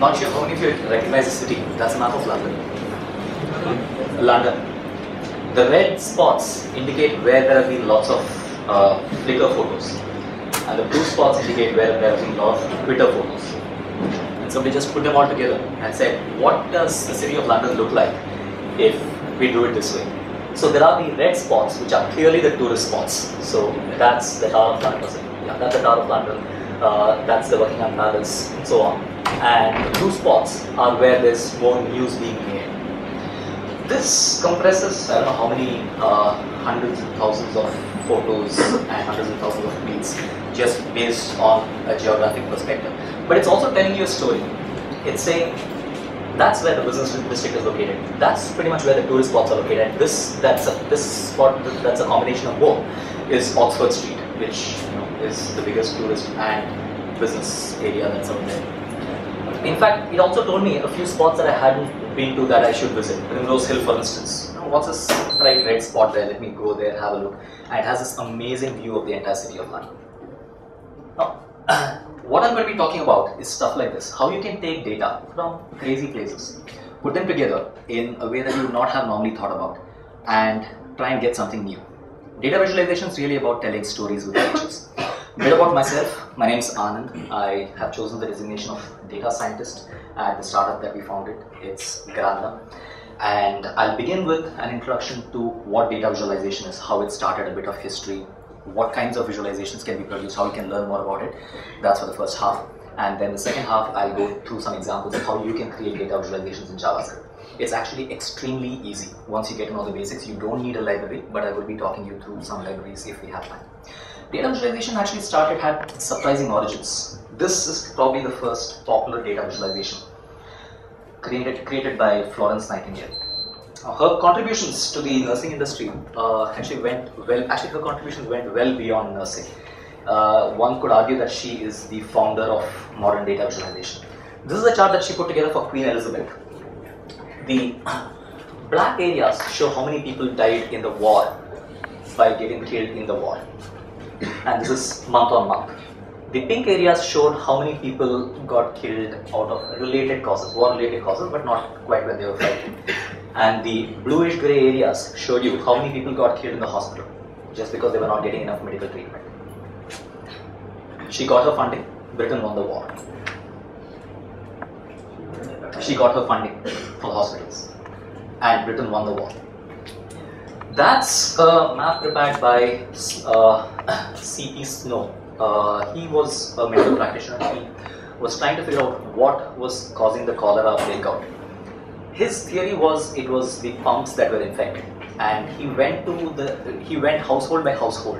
not sure how many of you recognize the city. That's a map of London. London. The red spots indicate where there have been lots of uh, Flickr photos, and the blue spots indicate where there have been lots of Twitter photos. And somebody just put them all together and said, what does the city of London look like if we do it this way? So there are the red spots, which are clearly the tourist spots. So that's the Tower of London. Yeah, that's the Tower of London. Uh, that's the Buckingham Palace, and so on. And blue spots are where there's more news being made. This compresses, I don't know how many uh, hundreds and thousands of photos and hundreds and thousands of tweets just based on a geographic perspective. But it's also telling you a story. It's saying that's where the business district is located. That's pretty much where the tourist spots are located. This that's a, this spot that's a combination of both is Oxford Street, which you know is the biggest tourist and business area that's out there. In fact, it also told me a few spots that I hadn't been to that I should visit. Primrose Hill, for instance. What's this bright red spot there? Let me go there, have a look. And it has this amazing view of the entire city of London. Now, what I'm going to be talking about is stuff like this. How you can take data from crazy places, put them together in a way that you would not have normally thought about, and try and get something new. Data visualization is really about telling stories with pictures. Bit about myself. My name is Anand. I have chosen the designation of data scientist at the startup that we founded. It's Gramener. And I'll begin with an introduction to what data visualization is, how it started, a bit of history, what kinds of visualizations can be produced, how you can learn more about it. That's for the first half. And then the second half, I'll go through some examples of how you can create data visualizations in JavaScript. It's actually extremely easy. Once you get to know the basics, you don't need a library, but I will be talking you through some libraries if we have time. Data visualization actually started, had surprising origins. This is probably the first popular data visualization created, created by Florence Nightingale. Uh, her contributions to the nursing industry uh, actually went well, actually her contributions went well beyond nursing. Uh, one could argue that she is the founder of modern data visualization. This is a chart that she put together for Queen Elizabeth. The black areas show how many people died in the war by getting killed in the war. And this is month on month. The pink areas showed how many people got killed out of related causes, war related causes, but not quite when they were fighting. And the bluish gray areas showed you how many people got killed in the hospital just because they were not getting enough medical treatment. She got her funding, Britain won the war. She got her funding for the hospitals, and Britain won the war. That's a map prepared by uh, C.P. Snow. Uh, he was a medical practitioner. He was trying to figure out what was causing the cholera breakout. His theory was it was the pumps that were infected, and he went to the he went household by household,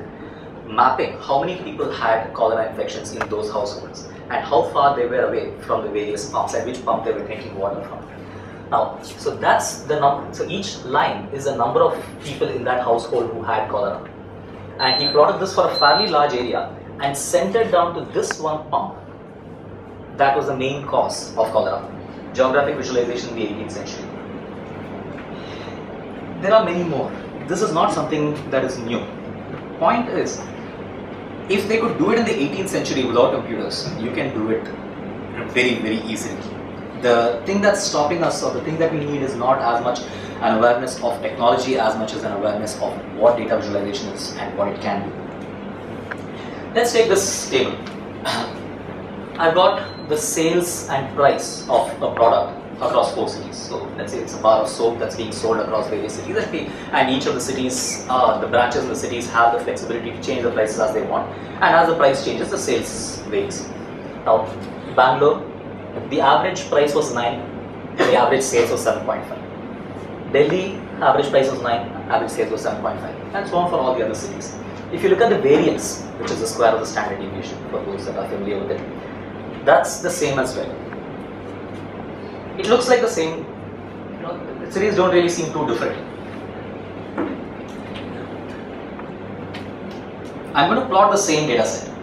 mapping how many people had cholera infections in those households and how far they were away from the various pumps and which pump they were drinking water from. Now, so that's the number. So each line is a number of people in that household who had cholera, and he plotted this for a fairly large area and centered down to this one pump. That was the main cause of cholera. Geographic visualization in the 18th century. There are many more. This is not something that is new. The point is, if they could do it in the 18th century without computers, you can do it very, very easily. The thing that's stopping us, or the thing that we need, is not as much an awareness of technology as much as an awareness of what data visualization is and what it can do. Let's take this table. I've got the sales and price of a product across four cities. So let's say it's a bar of soap that's being sold across various cities, and each of the cities, uh, the branches in the cities have the flexibility to change the prices as they want, and as the price changes, the sales varies. Now, Bangalore, the average price was nine, the average sales was seven point five. Delhi, average price was nine, average sales was seven point five, and so on for all the other cities. If you look at the variance, which is the square of the standard deviation, for those that are familiar with it, that's the same as well. It looks like the same, you know, the cities don't really seem too different. I'm going to plot the same data set.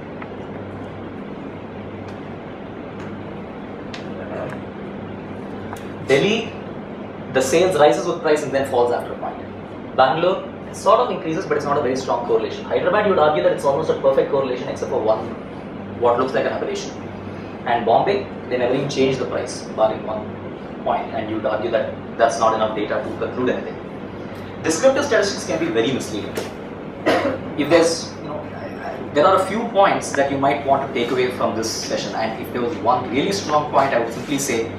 Delhi, the sales rises with price and then falls after a point. Bangalore, sort of increases, but it's not a very strong correlation. Hyderabad, you would argue that it's almost a perfect correlation except for one, what looks like an aberration. And Bombay, they never even change the price, barring one point, and you'd argue that that's not enough data to conclude anything. Descriptive statistics can be very misleading. If there's, you know, there are a few points that you might want to take away from this session, and if there was one really strong point, I would simply say,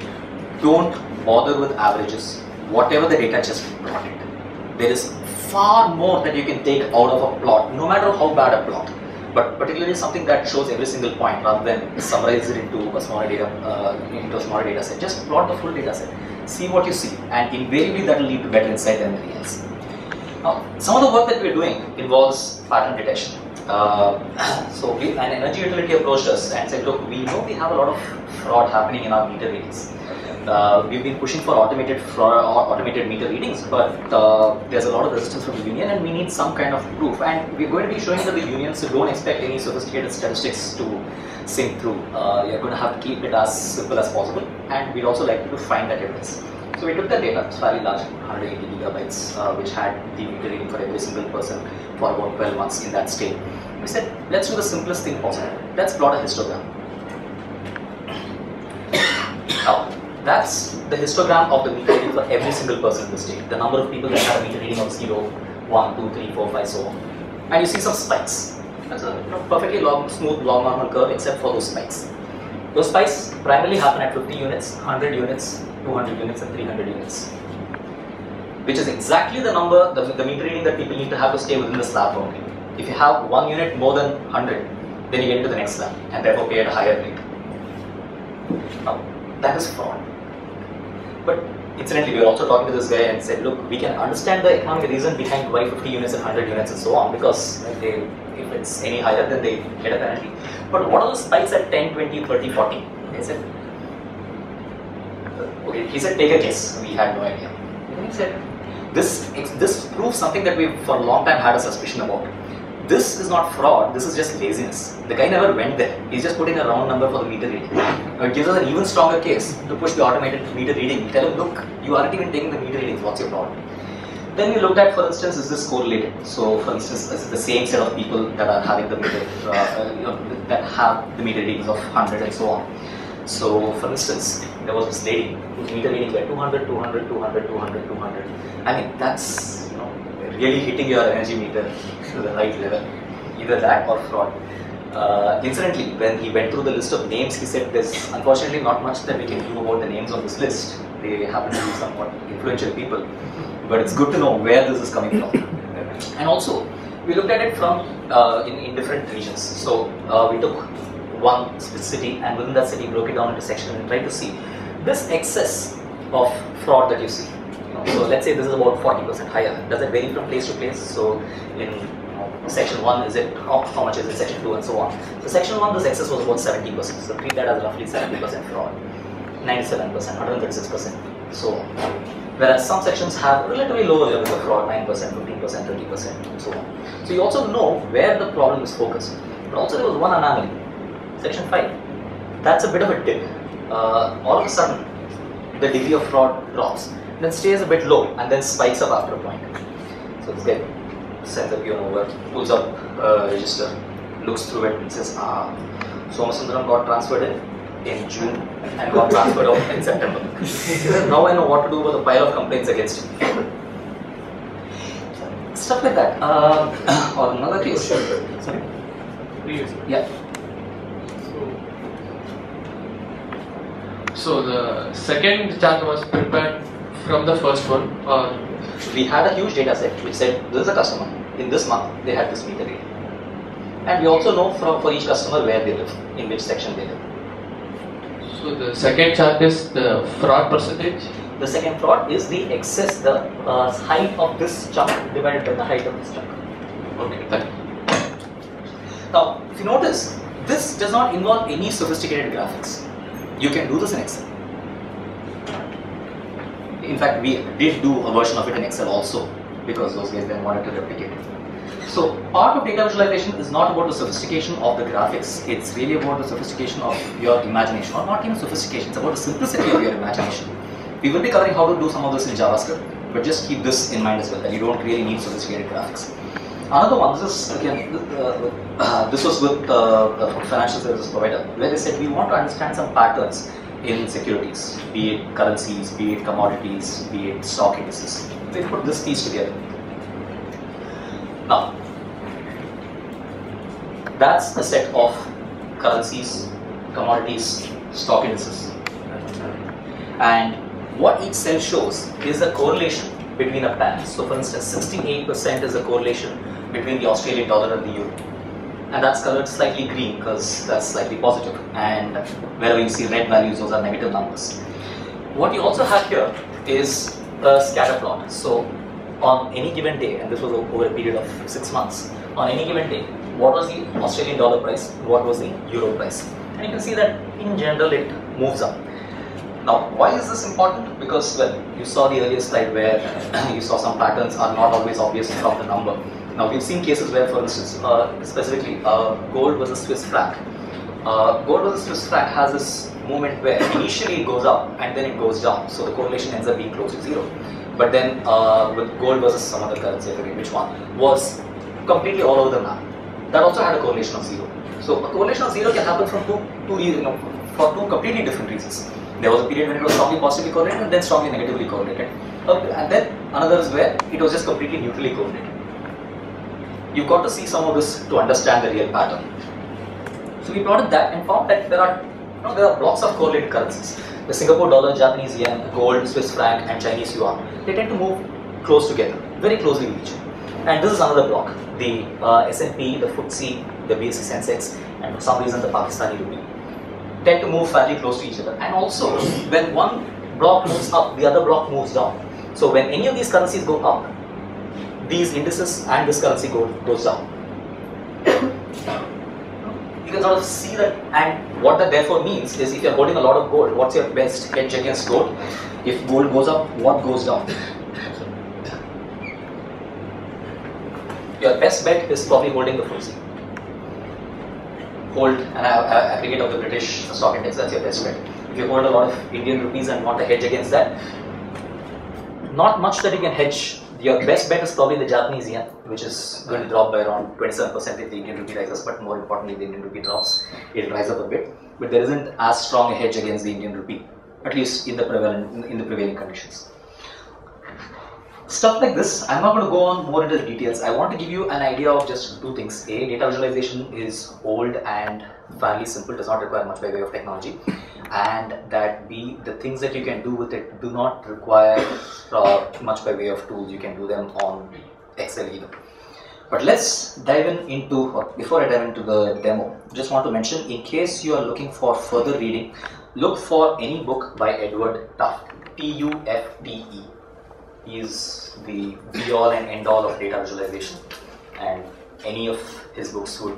don't bother with averages. Whatever the data, just plot it. There is far more that you can take out of a plot, no matter how bad a plot but particularly something that shows every single point rather than summarize it into a smaller data uh, into a smaller data set. Just plot the full data set, see what you see, and invariably that will lead to better insight than anything else. Now, some of the work that we're doing involves pattern detection. Uh, so we, an energy utility approached us and said, look, we know we have a lot of fraud happening in our meter readings uh, we've been pushing for automated for automated meter readings, but uh, there's a lot of resistance from the union, and we need some kind of proof. And we're going to be showing that the unions so don't expect any sophisticated statistics to sink through. Uh, you're going to have to keep it as simple as possible, and we'd also like you to find that evidence. So we took the data, it's fairly large, 180 gigabytes, uh, which had the meter reading for every single person for about 12 months in that state. We said, let's do the simplest thing possible. Let's plot a histogram. Now, that's the histogram of the meter reading for every single person in the state. The number of people that have a meter reading of 0, 1, 2, 3, 4, 5, so on. And you see some spikes. That's a perfectly long, smooth, long normal curve except for those spikes. Those spikes primarily happen at 50 units, 100 units, 200 units and 300 units. Which is exactly the number, the, the meter reading that people need to have to stay within the slab boundary. If you have one unit more than 100, then you get into the next slab and therefore pay at a higher rate. Now, that is fraud. But incidentally, we were also talking to this guy and said, look, we can understand the economic reason behind why 50 units and 100 units and so on because they, if it's any higher, then they get a penalty. But what are the spikes at 10, 20, 30, 40? They said, uh, okay, he said, take a guess. We had no idea. And he said, this, this proves something that we've for a long time had a suspicion about this is not fraud, this is just laziness. The guy never went there. He's just putting a round number for the meter reading. It gives us an even stronger case to push the automated meter reading. Tell him, look, you aren't even taking the meter readings, what's your problem? Then we looked at, for instance, is this correlated? So, for instance, is the same set of people that are having the meter, uh, uh, you know, that have the meter readings of 100 and so on. So, for instance, there was this lady whose meter readings were 200, 200, 200, 200, 200. I mean, that's really hitting your energy meter to the right level, either that or fraud. Uh, incidentally, when he went through the list of names, he said there's unfortunately not much that we can do about the names on this list. They happen to be somewhat influential people, but it's good to know where this is coming from. and also, we looked at it from uh, in, in different regions. So uh, we took one city and within that city broke it down into sections and tried to see this excess of fraud that you see. So let's say this is about 40% higher. Does it vary from place to place? So in section 1 is it how, how much is it section 2 and so on. So section 1 this excess was about 70 percent. So treat that as roughly 70 percent fraud 97 percent 136 percent so whereas some sections have relatively lower levels of fraud 9 percent 15 percent 30 percent and so on. So you also know where the problem is focused. But also there was one anomaly section 5 that's a bit of a dip. Uh, all of a sudden the degree of fraud drops then stays a bit low and then spikes up after a point so it's good sends the peon over, pulls up a register, looks through it and says, ah, Somasundaram got transferred in in June and got transferred out in September. now I know what to do with a pile of complaints against him. Stuff like that. Uh, or another case. Sorry? Yeah. So the second chart was prepared from the first one or we had a huge data set which said this is a customer. In this month they had this meter reading and we also know from for each customer where they live in which section they live. So the second chart is the fraud percentage? The second fraud is the excess the uh, height of this chunk divided by the height of this chunk. Okay thank you. Now if you notice this does not involve any sophisticated graphics. You can do this in excel in fact, we did do a version of it in Excel also because those guys then wanted to replicate it. So part of data visualization is not about the sophistication of the graphics, it's really about the sophistication of your imagination, or not even sophistication, it's about the simplicity of your imagination. We will be covering how to do some of this in JavaScript, but just keep this in mind as well, that you don't really need sophisticated graphics. Another one, this is again, uh, uh, this was with uh, a financial services provider, where they said we want to understand some patterns in securities, be it currencies, be it commodities, be it stock indices. They put this piece together. Now, that's a set of currencies, commodities, stock indices. And what each cell shows is a correlation between a pair. So for instance, 68% is a correlation between the Australian dollar and the euro. And that's colored slightly green because that's slightly positive. And wherever you see red values, those are negative numbers. What you also have here is a scatter plot. So on any given day, and this was over a period of six months, on any given day, what was the Australian dollar price, what was the euro price. And you can see that in general it moves up. Now, why is this important? Because, well, you saw the earlier slide where you saw some patterns are not always obvious from the number. Now, we've seen cases where, for instance, uh, specifically, uh, gold versus Swiss franc. Uh, gold versus Swiss franc has this movement where initially it goes up and then it goes down. So the correlation ends up being close to zero. But then uh, with gold versus some other currency, I forget which one, was completely all over the map. That also had a correlation of zero. So a correlation of zero can happen from two, two you know, for two completely different reasons. There was a period when it was strongly positively correlated and then strongly negatively correlated. Okay, and then another is where it was just completely neutrally correlated. You've got to see some of this to understand the real pattern. So we plotted that and found that there are you know, there are blocks of correlated currencies. The Singapore dollar, Japanese yen, gold, Swiss franc, and Chinese yuan. They tend to move close together, very closely with each other. And this is another block: the uh, S&P, the FTSE, the BSE Sensex, and for some reason the Pakistani rupee tend to move fairly close to each other. And also, when one block moves up, the other block moves down. So when any of these currencies go up, these indices and this currency go, goes down. You can sort of see that, and what that therefore means is if you're holding a lot of gold, what's your best hedge against gold? If gold goes up, what goes down? Your best bet is probably holding the FTSE hold an uh, uh, aggregate of the British stock index, that's your best bet. If you hold a lot of Indian rupees and want to hedge against that, not much that you can hedge. Your best bet is probably the Japanese yen, which is going to drop by around 27% if the Indian rupee rises, but more importantly, the Indian rupee drops, it'll rise up a bit. But there isn't as strong a hedge against the Indian rupee, at least in the in the prevailing conditions. Stuff like this, I'm not going to go on more into the details. I want to give you an idea of just two things. A, data visualization is old and fairly simple, does not require much by way of technology. And that B, the things that you can do with it do not require uh, much by way of tools. You can do them on Excel either. But let's dive in into, before I dive into the demo, just want to mention in case you are looking for further reading, look for any book by Edward Tufte, T U F T E is the be all and end all of data visualization. And any of his books would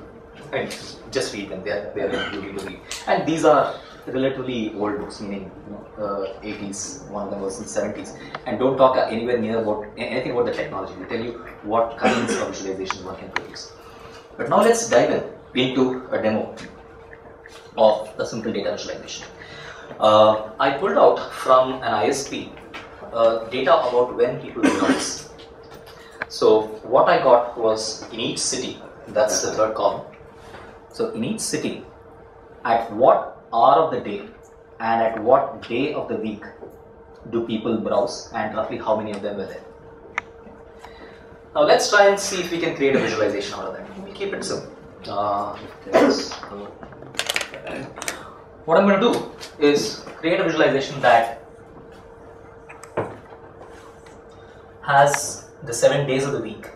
just read them. They are, they are really to read. And these are relatively old books meaning you know, uh, 80s one of them was in 70s and don't talk anywhere near about anything about the technology. They tell you what kinds of visualizations one can produce. But now let's dive in into a demo of the simple data visualization. Uh, I pulled out from an ISP uh, data about when people rise. So what I got was in each city, that's the third column. So in each city, at what hour of the day and at what day of the week do people browse and roughly how many of them were there. Now let's try and see if we can create a visualization out of that. We'll keep it simple. Uh, what I'm going to do is create a visualization that has the seven days of the week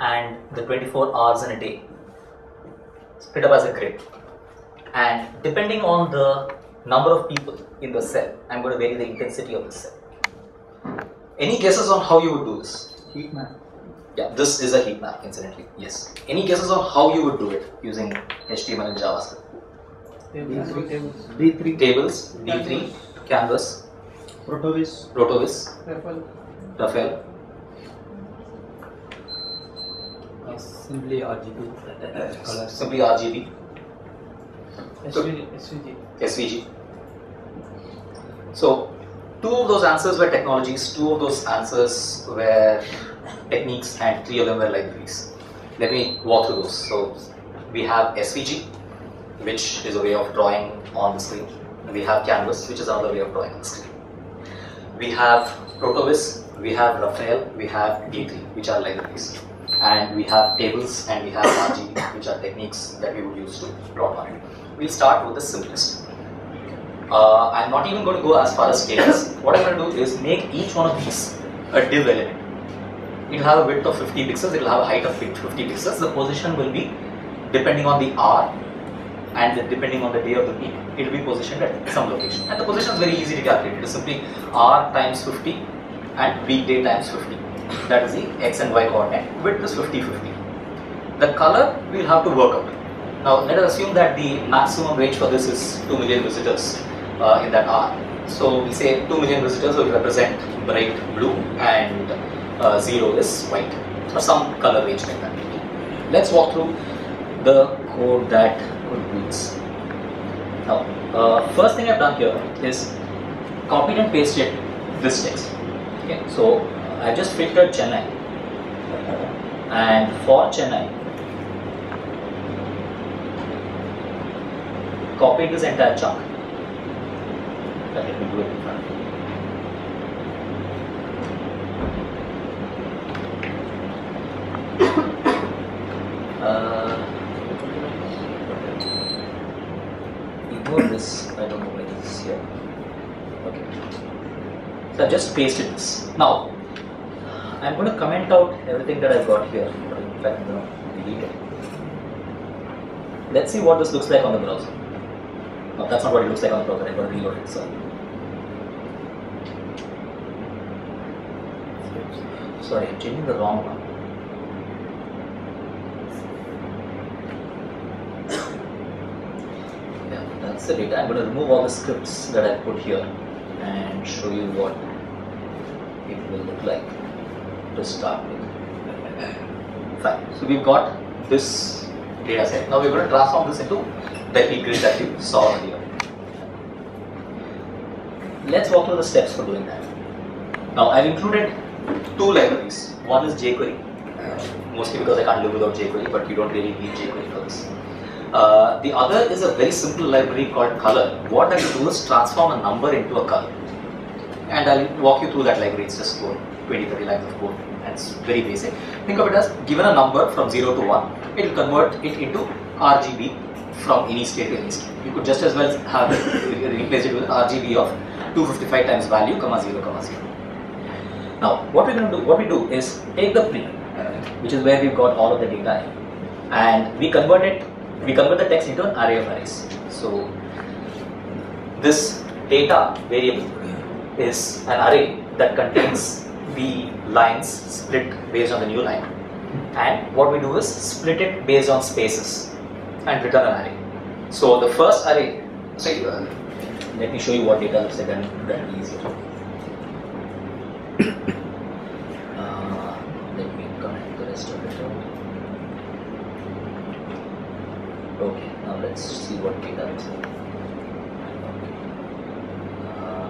and the 24 hours in a day split up as a grid. And depending on the number of people in the cell, I'm going to vary the intensity of the cell. Any guesses on how you would do this? Heat map. Yeah, this is a heat map, incidentally. Yes. Any guesses on how you would do it using HTML and JavaScript? D3 tables. D3 Tables, D3, Canvas, Protovis. Rotovis, Raphael, Simply RGB simply RGB, SVG. SVG. SVG. So, two of those answers were technologies, two of those answers were techniques and three of them were libraries. Let me walk through those. So we have SVG, which is a way of drawing on the screen. We have Canvas, which is another way of drawing on the screen. We have Protovis, we have Raphael, we have D3, which are libraries. And we have tables and we have RGB, which are techniques that we would use to plot on it. We'll start with the simplest. Uh, I'm not even going to go as far as tables. What I'm going to do is make each one of these a div element. It'll have a width of 50 pixels, it'll have a height of 50 pixels. The position will be depending on the hour and then depending on the day of the week, it will be positioned at some location. And the position is very easy to calculate. It is simply r times 50 and weekday times 50. That is the x and y coordinate. Width is 50 50. The color we will have to work out. Now let us assume that the maximum range for this is 2 million visitors uh, in that hour. So we say 2 million visitors will represent bright blue and uh, 0 is white or some color range like that. Let's walk through the code that this. Now, uh, first thing I've done here is copied and pasted this text. Okay, so I just filtered Chennai, and for Chennai, copied this entire chunk. Let me do it in front. Uh, ignore this. I don't know why this is here. Okay. So I just pasted this. Now, I'm going to comment out everything that I've got here. In fact, I'm delete it. Let's see what this looks like on the browser. No, that's not what it looks like on the browser. I'm going to reload it. So. Sorry, I'm changing the wrong one. Yeah, that's the data. I'm going to remove all the scripts that I put here and show you what will look like to start with. Fine. So we've got this data set. Now we're going to transform this into the heat grid that you saw earlier. Let's walk through the steps for doing that. Now I've included two libraries. One is jQuery, mostly because I can't live without jQuery, but you don't really need jQuery for this. Uh, the other is a very simple library called color. What I do is transform a number into a color. And I'll walk you through that library. It's just code, 20, 30 lines of code. It's very basic. Think of it as given a number from 0 to 1, it will convert it into RGB from any state to any state. You could just as well have replace it with RGB of 255 times value, comma 0, comma 0. Now, what we're going to do, what we do is take the pre, which is where we've got all of the data in, and we convert it we convert the text into an array of arrays. So this data variable is an array that contains the lines split based on the new line and what we do is split it based on spaces and return an array. So the first array, so uh, let me show you what data looks like and that will be easier. Uh, let me connect the rest of it. Okay, now let's see what data looks like. Uh,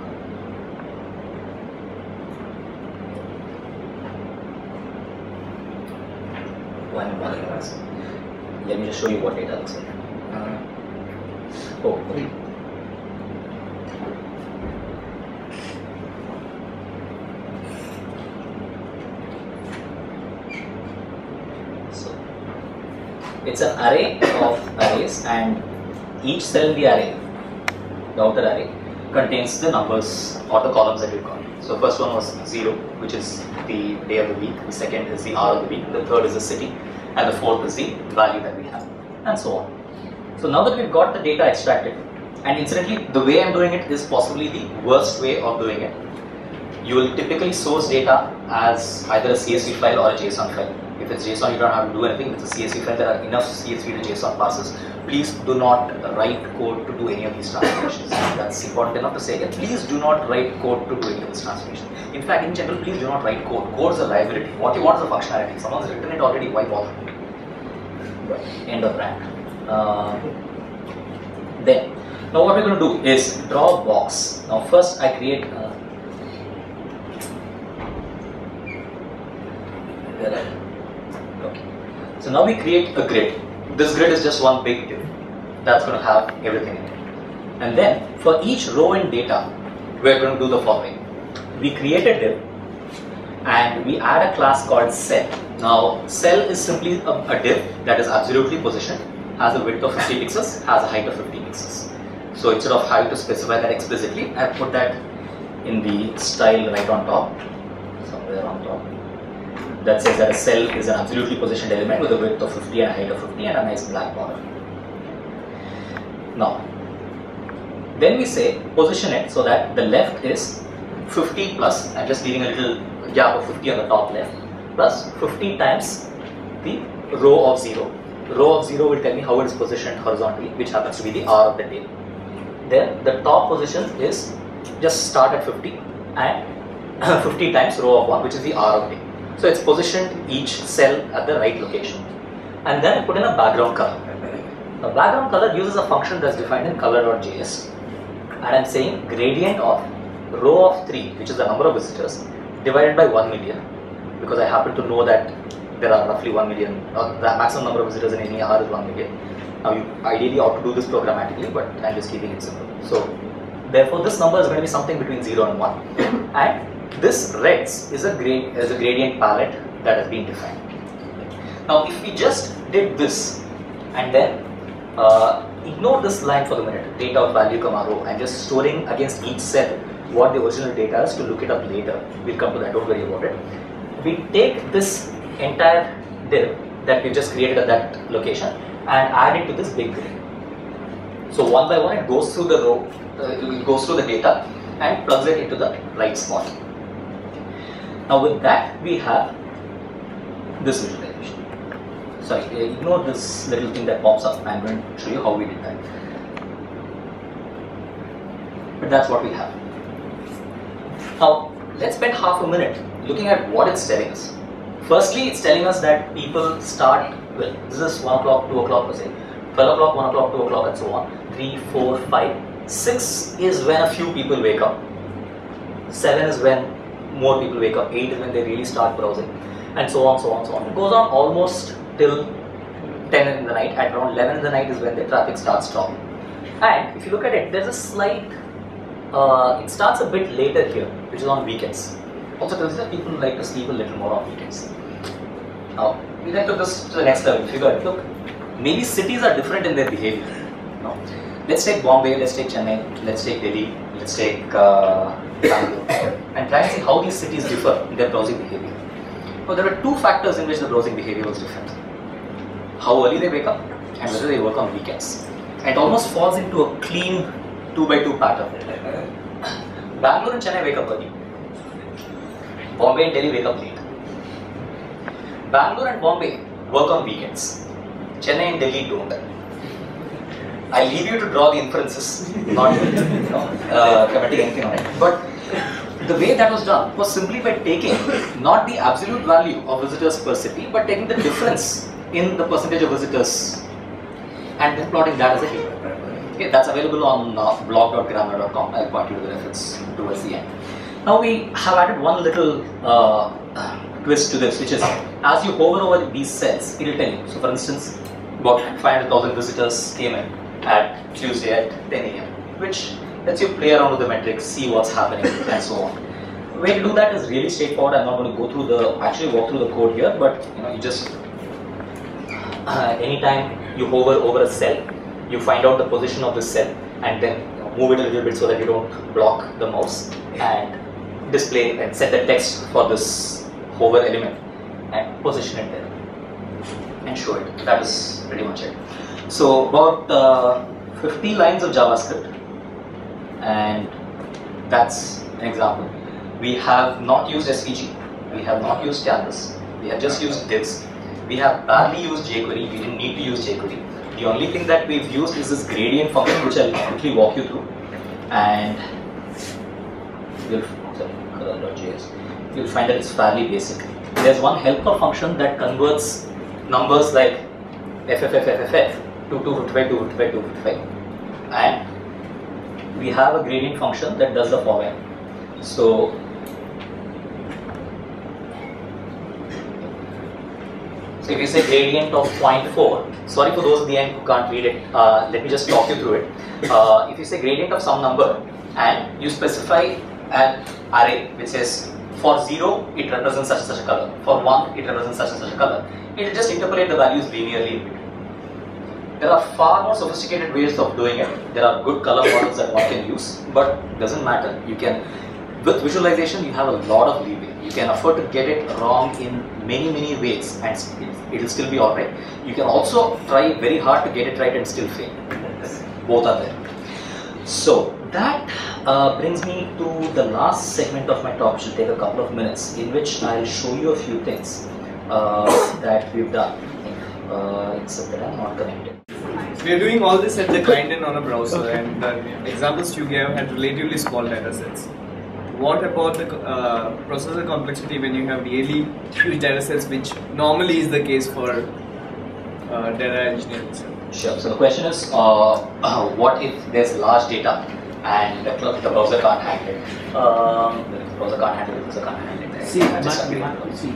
one one class. Let me just show you what data looks like. Uh, oh, okay. So it's an array of arrays and each cell in the array, the outer array, contains the numbers or the columns that we've got. So first one was 0, which is the day of the week, the second is the hour of the week, the third is the city, and the fourth is the value that we have, and so on. So now that we've got the data extracted, and incidentally, the way I'm doing it is possibly the worst way of doing it. You will typically source data as either a CSV file or a JSON file. If it's JSON, you don't have to do anything. If it's a CSV file, there are enough CSV to JSON passes. Please do not write code to do any of these transformations. That's important enough to say again. Please do not write code to do any of this transformation. In fact, in general, please do not write code. Code is a liability. What you want is a functionality. Someone's written it already, why bother? End of rant. Uh, then, now what we're going to do is draw a box. Now first I create uh, So now we create a grid. This grid is just one big div that's going to have everything in it. And then for each row in data, we're going to do the following. We create a div and we add a class called cell. Now cell is simply a, a div that is absolutely positioned, has a width of 50 pixels, has a height of 50 pixels. So instead of having to specify that explicitly, I put that in the style right on top, somewhere on top. That says that a cell is an absolutely positioned element with a width of 50 and a height of 50 and a nice black border. Now, then we say position it so that the left is 50 plus, I'm just leaving a little of 50 on the top left, plus 50 times the row of 0. Row of 0 will tell me how it is positioned horizontally, which happens to be the R of the tail. Then the top position is just start at 50 and 50 times row of 1, which is the R of tail. So it's positioned each cell at the right location. And then I put in a background color. The background color uses a function that's defined in color.js. And I'm saying gradient of row of 3, which is the number of visitors, divided by 1 million. Because I happen to know that there are roughly 1 million, uh, the maximum number of visitors in any R is 1 million. Now you ideally ought to do this programmatically, but I'm just keeping it simple. So therefore this number is going to be something between 0 and 1. And this reds is a, grade, is a gradient palette that has been defined. Now if we just did this and then uh, ignore this line for the minute, data of value comma row and just storing against each cell what the original data is to look it up later. We'll come to that, don't worry about it. We take this entire div that we just created at that location and add it to this big grid. So one by one it goes through the row, uh, it goes through the data and plugs it into the right spot. Now with that we have this visualization. Sorry, uh, ignore this little thing that pops up. I'm going to show you how we did that. But that's what we have. Now let's spend half a minute looking at what it's telling us. Firstly, it's telling us that people start, well, this is 1 o'clock, 2 o'clock per se, 12 o'clock, 1 o'clock, 2 o'clock and so on, 3, 4, 5, 6 is when a few people wake up, 7 is when more people wake up, 8 is when they really start browsing and so on, so on, so on. It goes on almost till 10 in the night, at around 11 in the night is when the traffic starts dropping. And if you look at it, there's a slight, uh, it starts a bit later here, which is on weekends. Also that people like to sleep a little more on weekends. Now, we then took this to the next level, figured, look, maybe cities are different in their behavior. You? Let's take Bombay, let's take Chennai, let's take Delhi, let's take uh, Bangalore, and try and see how these cities differ in their browsing behavior. Now, there are two factors in which the browsing behavior was different. How early they wake up and whether they work on weekends. And it almost falls into a clean 2 by 2 pattern. Bangalore and Chennai wake up early. Bombay and Delhi wake up late. Bangalore and Bombay work on weekends. Chennai and Delhi don't. I leave you to draw the inferences, not you know, uh, commenting anything on it. But the way that was done was simply by taking not the absolute value of visitors per city, but taking the difference in the percentage of visitors and then plotting that as a heap. Okay, that's available on uh, blog.gramener.com. I'll point you to the reference towards the end. Now we have added one little uh, twist to this, which is as you hover over these cells, it will tell you. So, for instance, about 500,000 visitors came in at Tuesday at 10 a.m., which lets you play around with the metrics, see what's happening, and so on. Way to do that is really straightforward. I'm not going to go through the actually walk through the code here, but you know, you just uh, anytime you hover over a cell, you find out the position of the cell and then move it a little bit so that you don't block the mouse and display and set the text for this hover element and position it there and show it. That is pretty much it. So about uh, 50 lines of JavaScript and that's an example. We have not used SVG, we have not used canvas, we have just used divs. We have barely used jQuery, we didn't need to use jQuery. The only thing that we've used is this gradient function which I'll quickly walk you through and you'll, sorry, you'll find that it's fairly basic. There's one helper function that converts numbers like FFFFFF to 255, 255, 255 and we have a gradient function that does the following. So if you say gradient of 0.4, sorry for those at the end who can't read it, uh, let me just talk you through it. Uh, if you say gradient of some number and you specify an array which says for 0 it represents such and such a color, for 1 it represents such and such a color, it will just interpolate the values linearly. There are far more sophisticated ways of doing it. There are good color models that one can use, but doesn't matter. You can, with visualization, you have a lot of leeway. You can afford to get it wrong in many, many ways, and it will still be alright. You can also try very hard to get it right and still fail. Both are there. So that uh, brings me to the last segment of my talk, which will take a couple of minutes, in which I'll show you a few things uh, that we've done. Uh, except that I'm not connected. We are doing all this at the client and on a browser, and the examples you gave had relatively small data sets. What about the uh, processor complexity when you have really huge data sets, which normally is the case for uh, data engineers? Sure. So the question is, uh, what if there's large data and the, the browser can't handle it? Um, the browser can't handle it. The browser can't handle it. See, I just Ma- agree. Ma- see,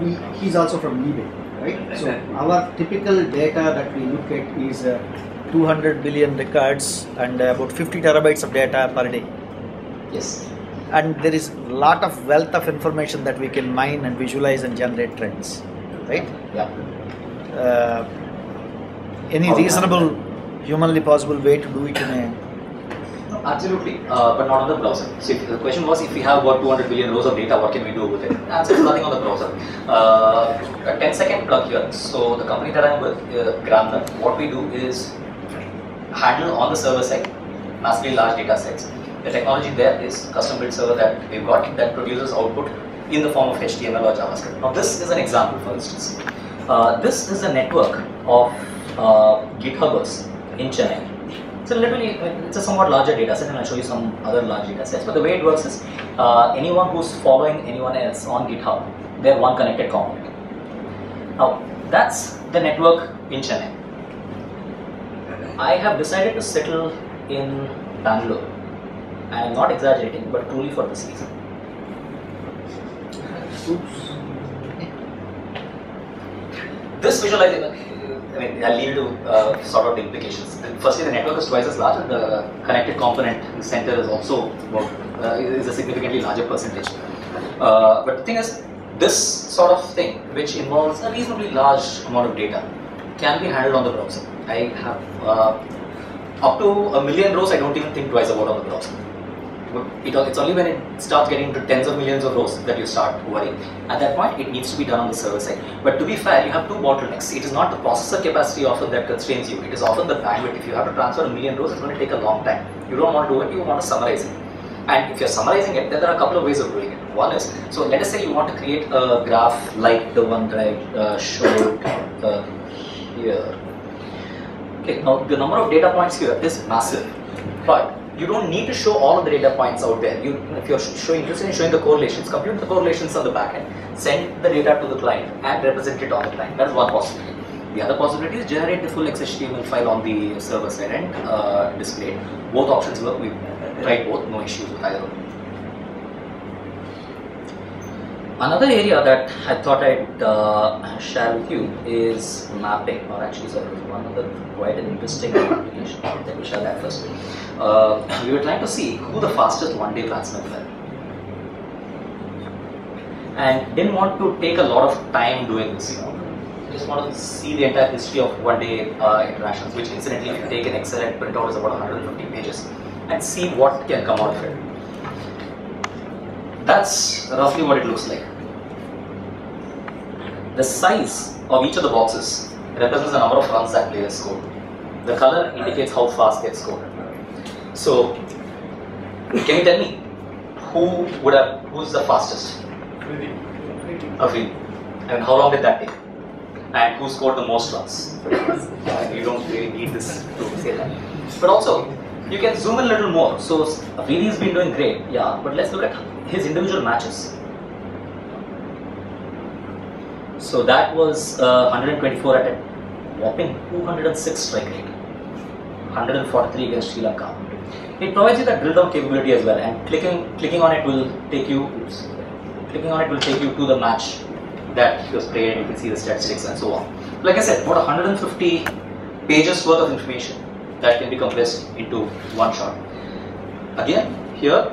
we, he's also from eBay, right? So our typical data that we look at is uh, 200 billion records and uh, about 50 terabytes of data per day. Yes. And there is a lot of wealth of information that we can mine and visualize and generate trends, right? Yeah. Uh, any reasonable, humanly possible way to do it in a Absolutely, uh, but not on the browser. If the question was, if we have about 200 billion rows of data, what can we do with it? The answer is nothing on the browser. Uh, a 10 second plug here. So the company that I'm with, uh, what we do is handle on the server side massively large data sets. The technology there is custom built server that we've got that produces output in the form of HTML or JavaScript. Now this is an example, for instance. Uh, this is a network of uh, GitHubers in Chennai. So literally, it's a somewhat larger data set, and I'll show you some other large data sets. But the way it works is, uh, anyone who's following anyone else on GitHub, they're one connected component. Now, that's the network in Chennai. I have decided to settle in Bangalore. I am not exaggerating, but truly for this reason. This visualization, I mean, I'll leave you to uh, sort out the implications. Firstly, the network is twice as large, and the connected component in the center is also more, uh, is a significantly larger percentage. Uh, but the thing is, this sort of thing, which involves a reasonably large amount of data, can be handled on the browser. I have uh, up to a million rows. I don't even think twice about on the browser. It, it's only when it starts getting to tens of millions of rows that you start worrying. At that point, it needs to be done on the server side. But to be fair, you have two bottlenecks. It is not the processor capacity often that constrains you. It is often the bandwidth. If you have to transfer a million rows, it's going to take a long time. You don't want to do it. You want to summarize it. And if you're summarizing it, then there are a couple of ways of doing it. One is, so let us say you want to create a graph like the one that I uh, showed uh, here. Okay, now the number of data points here is massive, but you don't need to show all of the data points out there. You, if you're showing, interested in showing the correlations, compute the correlations on the back end, send the data to the client, and represent it on the client. That's one possibility. The other possibility is generate the full XHTML file on the server side and uh, display it. Both options work. We've tried both, no issues with either. of them. Another area that I thought I'd uh, share with you is mapping, or actually, sorry, one other quite an interesting application. Let me share that first. Uh, we were trying to see who the fastest one-day transmit were, and didn't want to take a lot of time doing this. You know, just want to see the entire history of one-day uh, interactions, which incidentally, if you take an Excel and print out, is about 150 pages, and see what can come out of it. That's roughly what it looks like. The size of each of the boxes represents the number of runs that player scored. The color indicates how fast they scored. So, can you tell me who would have who's the fastest? Afridi. And how long did that take? And who scored the most runs? you don't really need this to say that. But also, you can zoom in a little more. So Afridi's been doing great, yeah. But let's look at his individual matches. So that was uh, 124 at a whopping 206 strike rate, 143 against Sri Lanka. It provides you that drill down capability as well, and clicking clicking on it will take you. Oops, clicking on it will take you to the match that he was played, and you can see the statistics and so on. Like I said, about 150 pages worth of information that can be compressed into one shot. Again, here,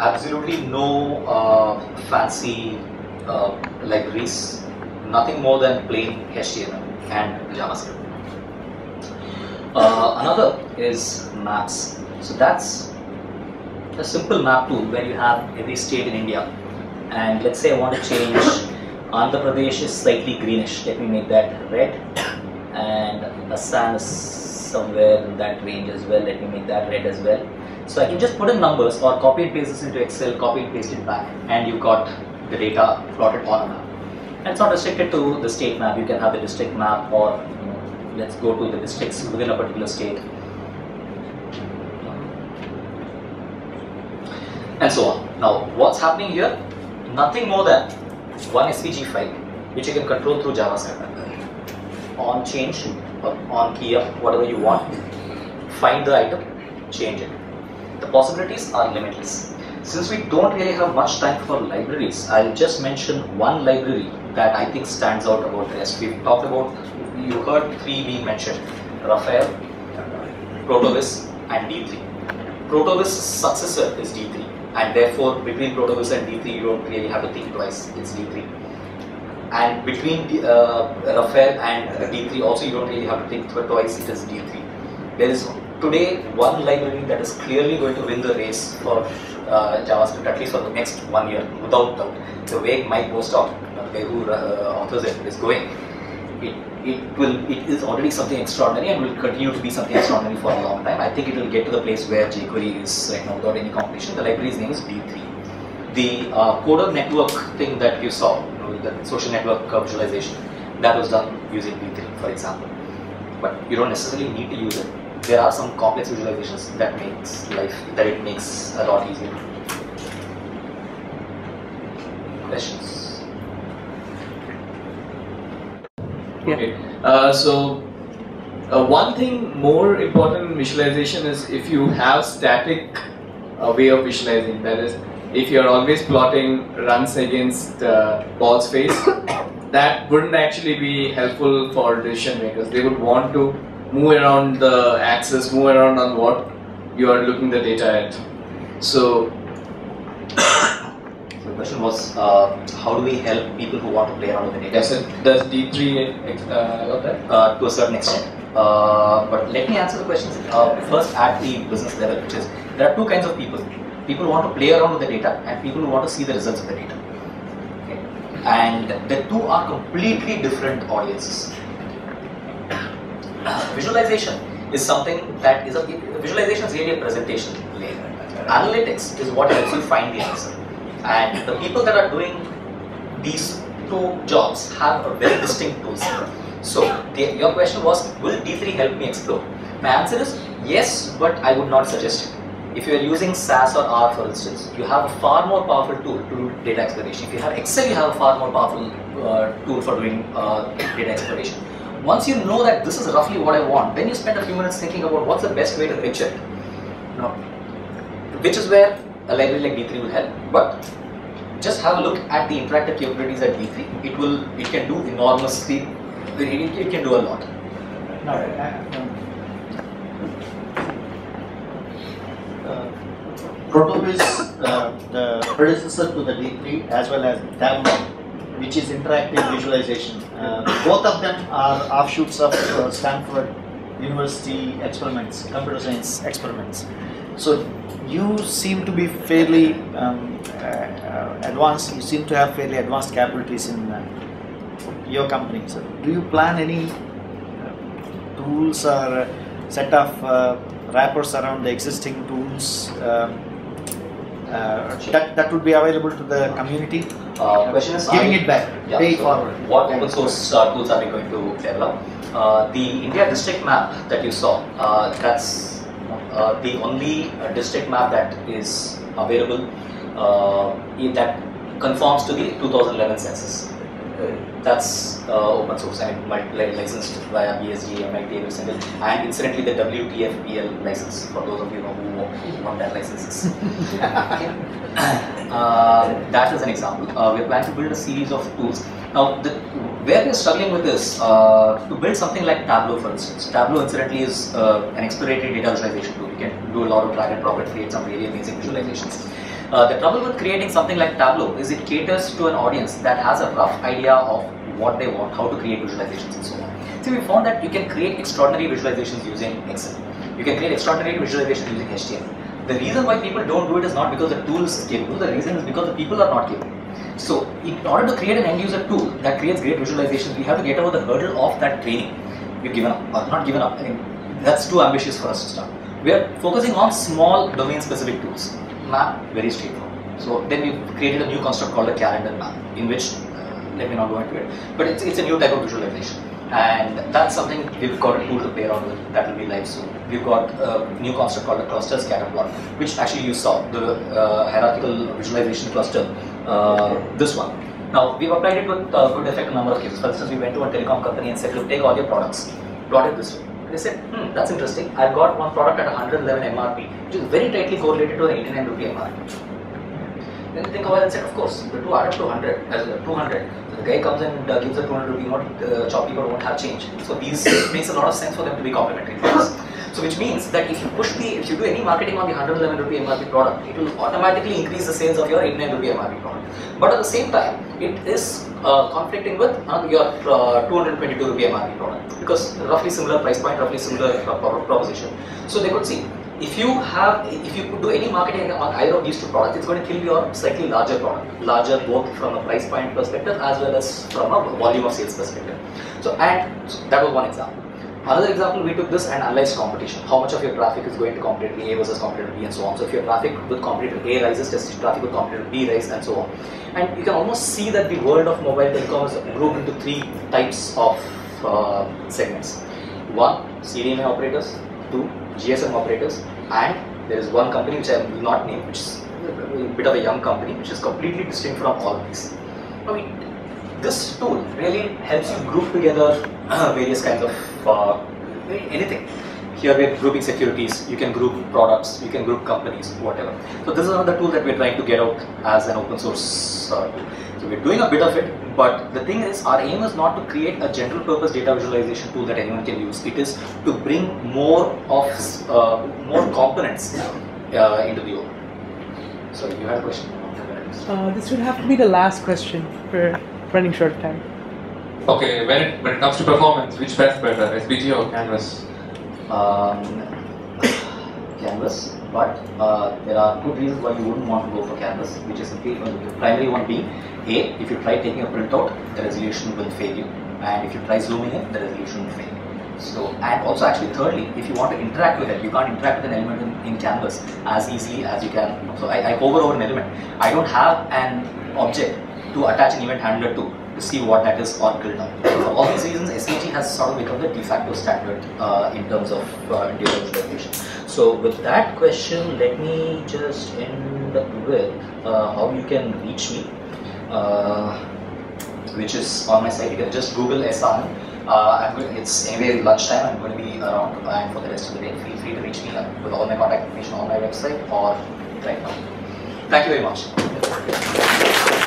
absolutely no uh, fancy uh, libraries, nothing more than plain HTML and JavaScript. Uh, another is maps. So that's a simple map tool where you have every state in India. And let's say I want to change Andhra Pradesh is slightly greenish. Let me make that red. And Assam is somewhere in that range as well. Let me make that red as well. So I can just put in numbers or copy and paste this into Excel, copy and paste it back, and you've got the data plotted on a map. And it's not restricted to the state map. You can have the district map or you know, let's go to the districts within a particular state. and so on. Now, what's happening here? Nothing more than one SVG file, which you can control through JavaScript. On change, or on key up, whatever you want, find the item, change it. The possibilities are limitless. Since we don't really have much time for libraries, I'll just mention one library that I think stands out about the rest. We've talked about, you heard three being mentioned, Raphael, Protovis and D3. Protovis' successor is D3 and therefore between Protovis and D3 you don't really have to think twice, it's D3. And between uh, Raphael and uh, D3 also you don't really have to think twice, it is D3. There is today one library that is clearly going to win the race for uh, JavaScript at least for the next one year without doubt. The way Mike Bostock, the guy who uh, authors it, is going, it, it will it is already something extraordinary and will continue to be something extraordinary for a long time. I think it will get to the place where jQuery is right now without any competition. The library's name is D3. The uh, coder network thing that you saw, you know, the social network uh, visualization, that was done using D3, for example. But you don't necessarily need to use it. There are some complex visualizations that makes life that it makes a lot easier. Questions? Okay. Uh, so uh, one thing more important in visualization is if you have static uh, way of visualizing. That is, if you are always plotting runs against uh, ball's face, that wouldn't actually be helpful for decision makers. They would want to move around the axis, move around on what you are looking the data at. So So the question was, uh, how do we help people who want to play around with the data? does it does D3 ex- uh, allow that? uh, to a certain extent. Uh, but let me answer the questions uh, first at the business level, which is there are two kinds of people: people who want to play around with the data and people who want to see the results of the data. Okay. And the two are completely different audiences. Visualization is something that is a visualization is really a presentation layer. Analytics is what helps you find the answer. And the people that are doing these two jobs have a very distinct tool set. So the, your question was, will D3 help me explore? My answer is yes, but I would not suggest it. If you are using SAS or R for instance, you have a far more powerful tool to do data exploration. If you have Excel, you have a far more powerful uh, tool for doing uh, data exploration. Once you know that this is roughly what I want, then you spend a few minutes thinking about what's the best way to picture it. Which is where a library like D3 will help. But just have a look at the interactive capabilities at D3. It will, it can do enormously. It, it, can do a lot. Now, uh, um, uh, Protovis, uh, the predecessor to the D3, as well as which is interactive visualization. Uh, both of them are offshoots of uh, Stanford University experiments, computer science experiments. So you seem to be fairly um, uh, advanced. You seem to have fairly advanced capabilities in uh, your company. So do you plan any tools or set of wrappers around the existing tools um, that, that would be available to the community? Uh, question is, Giving are it back, Yeah, pay so forward. What open source uh, tools are we going to develop? Uh, the India district map that you saw, uh, that's uh, the only uh, district map that is available uh, in- that conforms to the 2011 census. That's uh, open source and multi- licensed via BSD, MIT, single, and incidentally the WTFPL license for those of you know who want that licenses. Uh, that is an example. Uh, we're planning to build a series of tools. Now, the, where we're struggling with this, uh, to build something like Tableau, for instance. Tableau, incidentally, is uh, an exploratory data visualization tool. You can do a lot of drag and drop and create some really amazing visualizations. Uh, the trouble with creating something like Tableau is it caters to an audience that has a rough idea of what they want, how to create visualizations and so on. So we found that you can create extraordinary visualizations using Excel. You can create extraordinary visualizations using HTML. The reason why people don't do it is not because the tool is capable, the reason is because the people are not capable. So in order to create an end user tool that creates great visualizations, we have to get over the hurdle of that training. We've given up, or not given up, I mean, that's too ambitious for us to start. We are focusing on small domain specific tools. Map, very straightforward. So then we created a new construct called a calendar map, in which, uh, let me not go into it, but it's, it's a new type of visualization. And that's something we've got a tool to play around with that will be live soon. We've got a new construct called a cluster scatter plot, which actually you saw, the uh, hierarchical visualization cluster, uh, this one. Now, we've applied it with uh, good effect a number of cases. For instance, we went to a telecom company and said, look, take all your products, plot it this way. They said, hmm, that's interesting. I've got one product at 111 MRP, which is very tightly correlated to an 89 rupee MRP. Then they think about it and said, of course, the two add up to 100, as a 200. So the guy comes and uh, gives a 200 rupee note, the shopkeeper won't have change. So these makes a lot of sense for them to be complementary products. So which means that if you push the, if you do any marketing on the 111 rupee MRP product, it will automatically increase the sales of your 89 rupee MRP product. But at the same time, it is uh, conflicting with uh, your uh, 222 rupee MRP product because roughly similar price point, roughly similar proposition. So they could see if you have, if you could do any marketing on either of these two products, it's going to kill your slightly larger product, larger both from a price point perspective as well as from a volume of sales perspective. So, and so that was one example. Another example, we took this and analyzed competition. How much of your traffic is going to competitor A versus competitor B and so on. So if your traffic with competitor A rises, does traffic with competitor B rise and so on. And you can almost see that the world of mobile telecom is grouped into three types of uh, segments. One, CDMA operators. Two, GSM operators. And there is one company which I will not name, which is a bit of a young company, which is completely distinct from all of these. I mean, this tool really helps you group together various kinds of uh, anything. Here we're grouping securities, you can group products, you can group companies, whatever. So this is another tool that we're trying to get out as an open source uh, tool. So we're doing a bit of it, but the thing is, our aim is not to create a general purpose data visualization tool that anyone can use. It is to bring more of uh, more components uh, into the open. So you had a question? Uh, this would have to be the last question for running short of time. Okay, when it, when it comes to performance, which fares better, SVG or Canvas? Um, Canvas, but uh, there are two reasons why you wouldn't want to go for Canvas, which is simply uh, the primary one being A, if you try taking a printout, the resolution will fail you, and if you try zooming in, the resolution will fail you. So, and also actually thirdly, if you want to interact with it, you can't interact with an element in, in Canvas as easily as you can. So I, I hover over an element. I don't have an object to attach an event handler to to see what that is or drill down. For all these reasons, SVG has sort of become the de facto standard uh, in terms of uh, visualization. So with that question, let me just end up with uh, how you can reach me, uh, which is on my site. You can just Google SRN. Uh, going, it's anyway lunchtime. I'm going to be around, and for the rest of the day, feel free to reach me with all my contact information on my website or right now. Thank you very much.